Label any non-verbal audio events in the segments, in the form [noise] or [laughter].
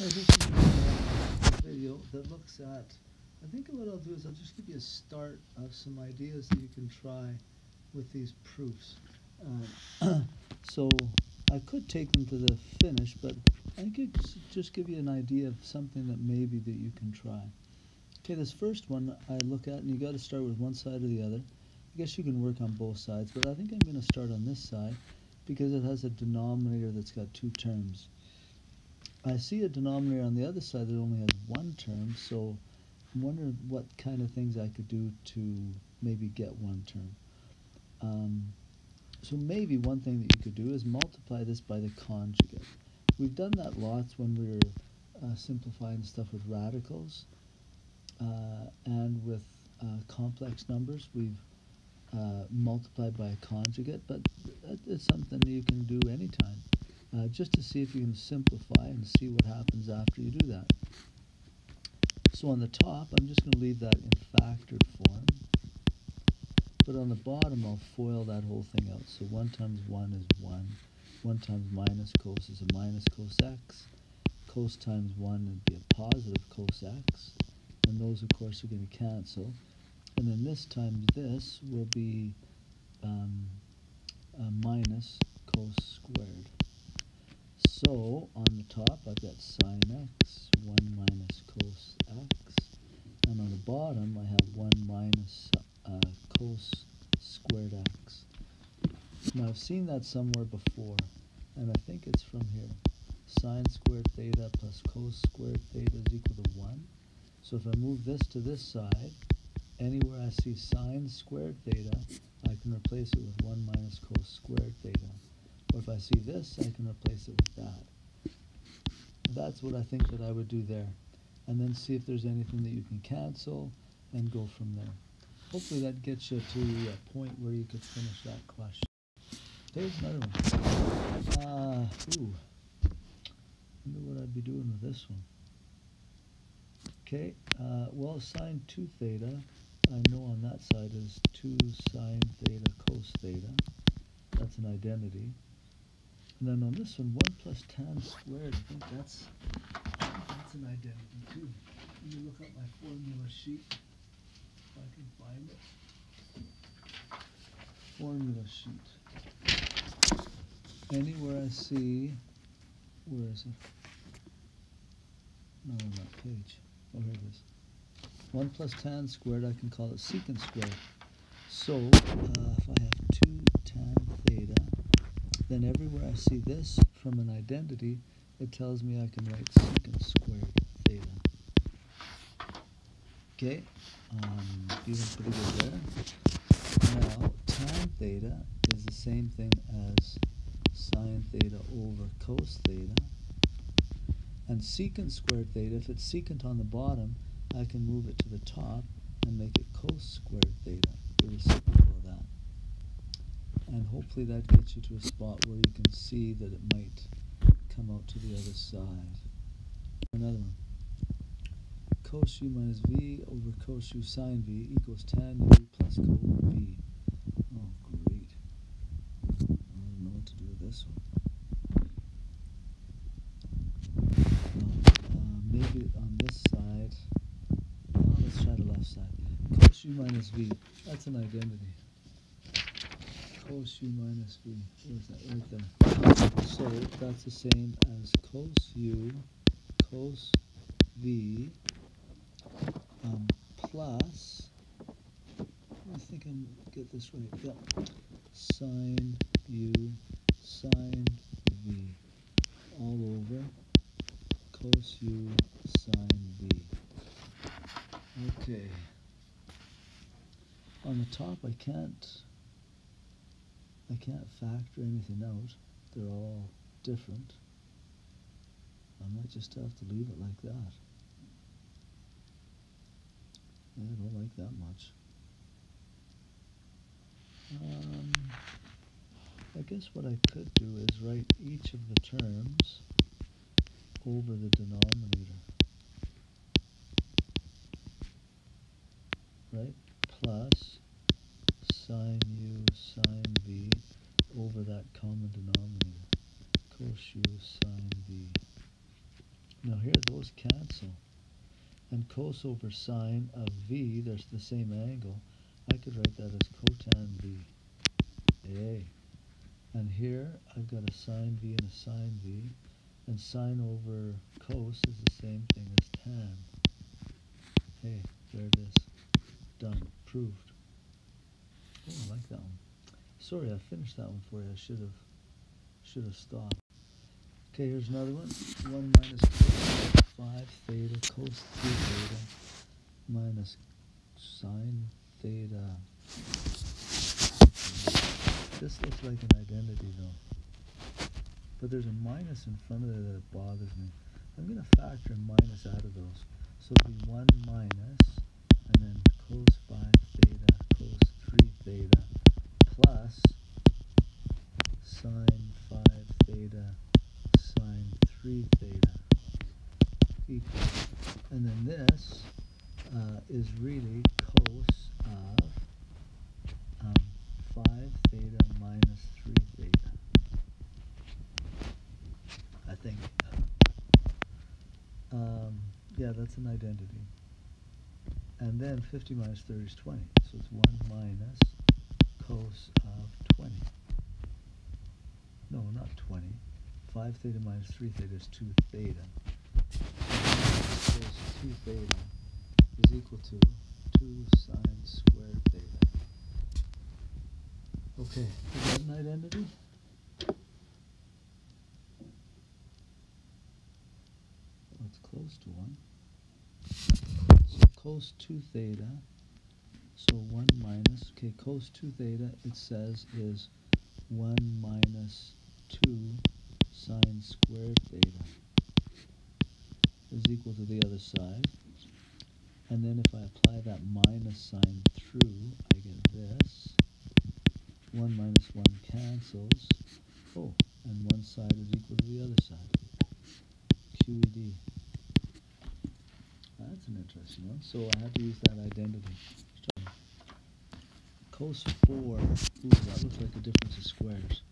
Is a video that looks at, I think what I'll do is I'll just give you a start of some ideas that you can try with these proofs. Uh, [clears throat] so I could take them to the finish, but I could just give you an idea of something that maybe that you can try. Okay, this first one I look at, and you got to start with one side or the other. I guess you can work on both sides, but I think I'm going to start on this side because it has a denominator that's got two terms. I see a denominator on the other side that only has one term, so I'm wondering what kind of things I could do to maybe get one term. Um, so maybe one thing that you could do is multiply this by the conjugate. We've done that lots when we were uh, simplifying stuff with radicals uh, and with uh, complex numbers. We've uh, multiplied by a conjugate, but it's something that you can do anytime uh, just to see if you can simplify and see what happens after you do that. So on the top, I'm just going to leave that in factored form. But on the bottom, I'll FOIL that whole thing out. So 1 times 1 is 1. 1 times minus cos is a minus cos x. Cos times 1 would be a positive cos x. And those, of course, are going to cancel. And then this times this will be um, minus cos squared. So on the top I've got sine x, 1 minus cos x, and on the bottom I have 1 minus uh, cos squared x. Now I've seen that somewhere before, and I think it's from here. Sine squared theta plus cos squared theta is equal to 1. So if I move this to this side, anywhere I see sine squared theta, I can replace it with 1 minus cos squared theta. Or if I see this, I can replace it with that. That's what I think that I would do there. And then see if there's anything that you can cancel and go from there. Hopefully that gets you to a point where you could finish that question. There's another one. Uh, ooh. wonder what I'd be doing with this one. Okay, uh, well, sine 2 theta, I know on that side is 2 sine theta cos theta. That's an identity. And then on this one, 1 plus tan squared, I think that's, that's an identity too. Let me look up my formula sheet if I can find it. Formula sheet. Anywhere I see, where is it? No, on that page. Oh, here it is. 1 plus tan squared, I can call it secant squared. So, uh, if I have 2 tan then everywhere I see this from an identity, it tells me I can write secant squared theta. Okay, um, feeling pretty good there. Now, tan theta is the same thing as sine theta over cos theta. And secant squared theta, if it's secant on the bottom, I can move it to the top and make it cos squared theta, the reciprocal of that and hopefully that gets you to a spot where you can see that it might come out to the other side. Another one. Cos u minus v over cos u sine v equals tan u plus co v. Oh, great. I don't know what to do with this one. Well, uh, maybe on this side. Oh, let's try the left side. Cos u minus v. That's an identity cos u minus v. Where's that? Right there. So that's the same as cos u cos v um, plus, I think I'm get this right. Yeah. Sine u sine v all over cos u sine v. Okay. On the top, I can't I can't factor anything out. They're all different. I might just have to leave it like that. I don't like that much. Um, I guess what I could do is write each of the terms over the denominator. Right? Plus over um, that common denominator. Cos u sine v. Now here those cancel. And cos over sine of v, there's the same angle. I could write that as cotan v. A. And here I've got a sine v and a sine v. And sine over cos is the same thing as tan. Hey, there it is. Done. Proved. Oh, I like that one. Sorry, I finished that one for you. I should have should have stopped. Okay, here's another one. 1 5 theta cos 3 theta minus sine theta. This looks like an identity though. But there's a minus in front of it that bothers me. I'm going to factor a minus out of those. So it'll be 1 minus, and then cos 5 theta cos 3 theta plus sine 5 theta sine 3 theta And then this uh, is really cos of um, 5 theta minus 3 theta. I think. Um, yeah, that's an identity. And then 50 minus 30 is 20. So it's 1 minus cos of 20. No, not 20. 5 theta minus 3 theta is 2 theta. Cos 2 theta is equal to 2 sine squared theta. Okay, is that an identity? That's close to one. So cos 2 theta, so 1 minus, okay, cos 2 theta, it says is 1 minus 2 sine squared theta is equal to the other side. And then if I apply that minus sign through, I get this. 1 minus 1 cancels. Oh, and one side is equal to the other side. QED. That's an interesting one. So I have to use that identity. Cos 4, ooh, that looks like a difference of squares.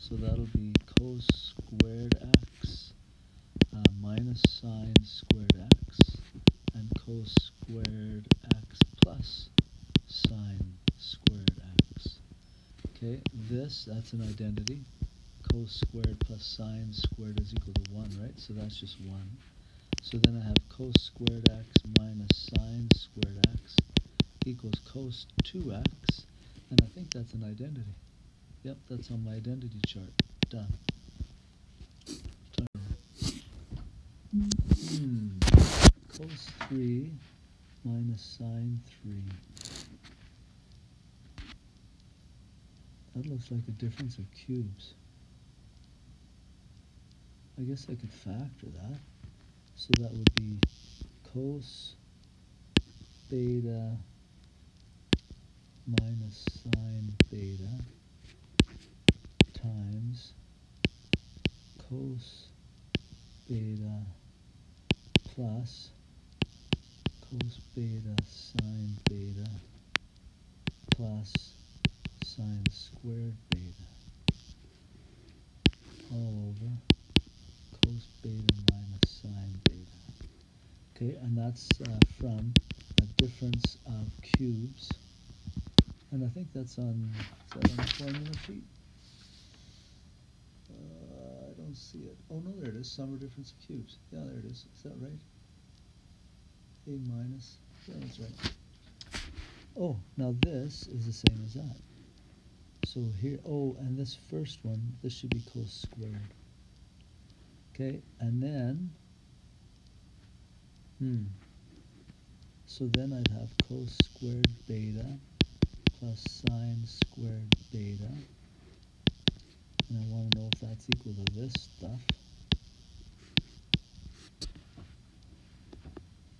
So that'll be cos squared x minus sine squared x and cos squared x plus sine squared x. Okay, this, that's an identity. Cos squared plus sine squared is equal to 1, right? So that's just 1. So then I have cos squared x minus sine squared x equals cos 2x, and I think that's an identity. Yep, that's on my identity chart. Done. Hmm. Cos 3 minus sine 3. That looks like a difference of cubes. I guess I could factor that. So that would be cos beta minus sine beta times cos beta plus cos beta sine beta plus sine squared beta all over cos beta minus sine beta. Okay, and that's uh, from a difference of cubes. And I think that's on, is that on the formula sheet? Uh, I don't see it. Oh, no, there it is. Sum or difference of cubes. Yeah, there it is. Is that right? A minus. Yeah, that's right. Oh, now this is the same as that. So here, oh, and this first one, this should be cos squared. Okay, and then, hmm, so then I'd have cos squared beta plus sine squared beta. And I want to know if that's equal to this stuff.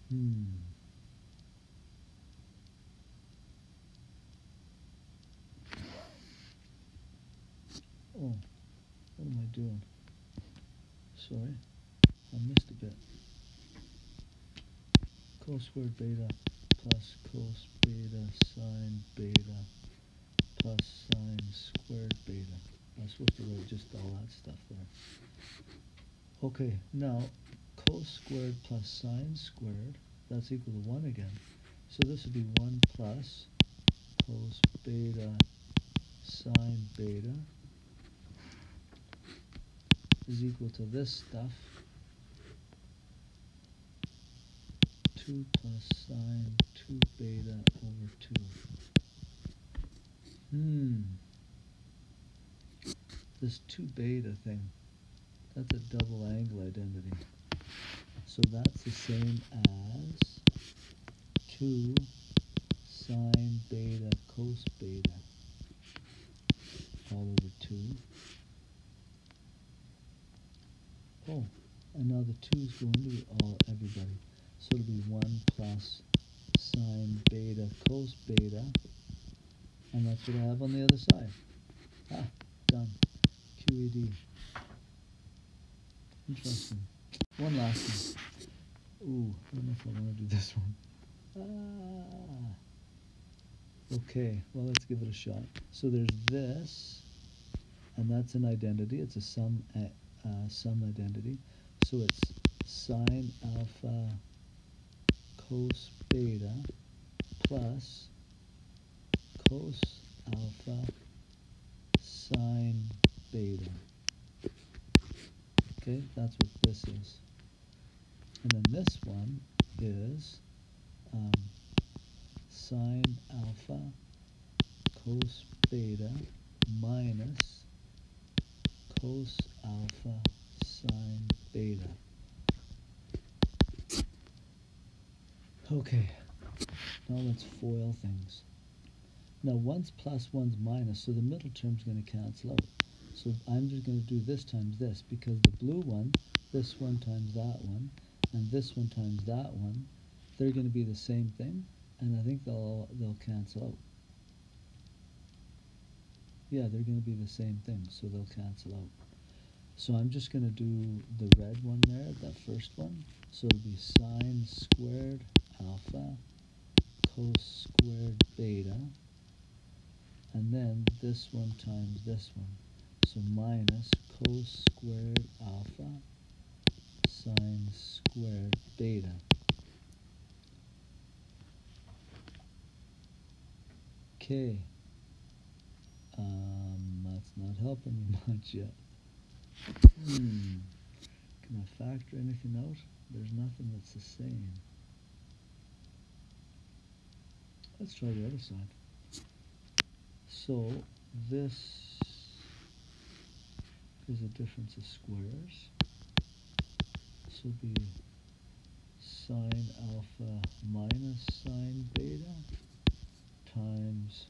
Hmm. Oh, what am I doing? Sorry, I missed a bit. Cos squared beta plus cos beta sine beta plus sine squared beta. I was supposed to write just all that stuff there. Okay, now cos squared plus sine squared, that's equal to 1 again. So this would be 1 plus cos beta sine beta is equal to this stuff 2 plus sine 2 beta over 2. Hmm. This 2 beta thing, that's a double angle identity. So that's the same as 2 sine beta cos beta all over 2. Oh, and now the 2's go into all everybody. So it'll be 1 plus sine beta cos beta, and that's what I have on the other side. Ah, done. QED. Interesting. One last one. Ooh, I don't know if I want to do this one. Ah. Okay, well, let's give it a shot. So there's this, and that's an identity. It's a sum, uh, sum identity. So it's sine alpha cos beta plus cos alpha sine beta. Okay, that's what this is. And then this one is um, sine alpha cos beta minus cos alpha sine beta. Okay, now let's FOIL things. Now one's plus, one's minus, so the middle term's going to cancel out. So I'm just going to do this times this, because the blue one, this one times that one, and this one times that one, they're going to be the same thing, and I think they'll, they'll cancel out. Yeah, they're going to be the same thing, so they'll cancel out. So I'm just going to do the red one there, that first one. So it'll be sine squared alpha cos squared beta and then this one times this one so minus cos squared alpha sine squared beta okay um, that's not helping me [laughs] much yet. Hmm. Can I factor anything out? There's nothing that's the same. Let's try the other side. So this is a difference of squares. This will be sine alpha minus sine beta times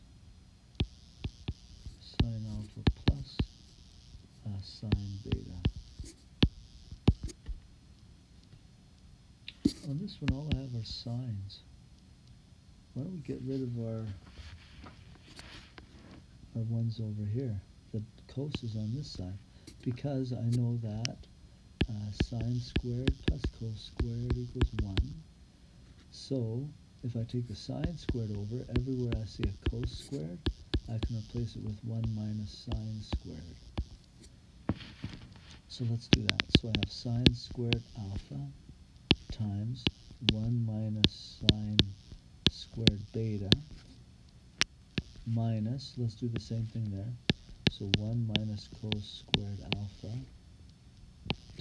sine alpha plus uh, sine beta. On this one all I have are sines. Why don't we get rid of our our ones over here? The cos is on this side. Because I know that uh, sine squared plus cos squared equals 1 so if I take the sine squared over everywhere I see a cos squared I can replace it with 1 minus sine squared. So let's do that. So I have sine squared alpha times 1 minus sine squared beta minus, let's do the same thing there. So 1 minus cos squared alpha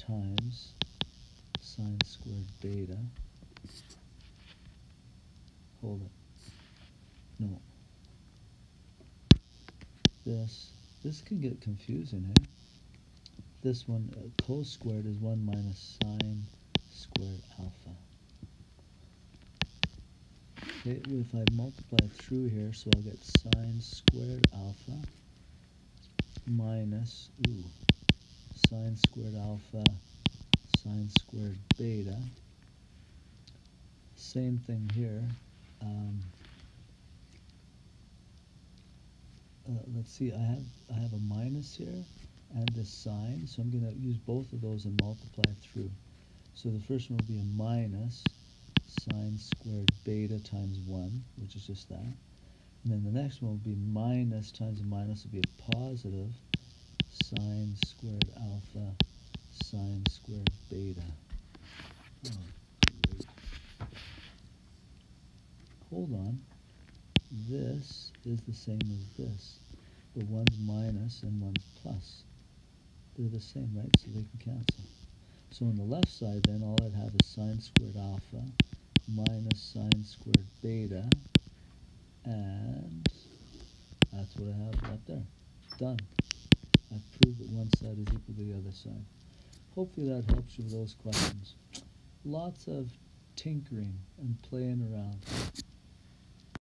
times sine squared beta. Hold it. No. This, this can get confusing, eh? This one, uh, cos squared is 1 minus sine squared alpha. Okay, if I multiply through here, so I'll get sine squared alpha minus, ooh, sine squared alpha, sine squared beta. Same thing here. Um, uh, let's see, I have I have a minus here and this sine, so I'm going to use both of those and multiply through. So the first one will be a minus sine squared beta times 1, which is just that. And then the next one will be minus times a minus will be a positive sine squared alpha sine squared beta. Oh, Hold on. This is the same as this. But one's minus and one's plus. They're the same, right? So they can cancel. So on the left side, then, all I'd have is sine squared alpha minus sine squared beta. And that's what I have left there. Done. I've proved that one side is equal to the other side. Hopefully that helps you with those questions. Lots of tinkering and playing around.